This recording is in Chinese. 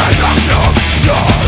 在 got ya